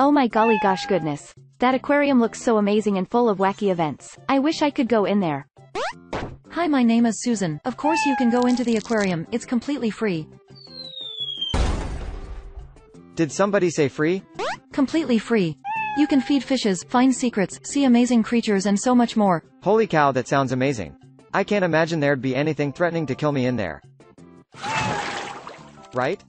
Oh my golly gosh goodness. That aquarium looks so amazing and full of wacky events. I wish I could go in there. Hi my name is Susan. Of course you can go into the aquarium, it's completely free. Did somebody say free? Completely free. You can feed fishes, find secrets, see amazing creatures and so much more. Holy cow that sounds amazing. I can't imagine there'd be anything threatening to kill me in there. Right?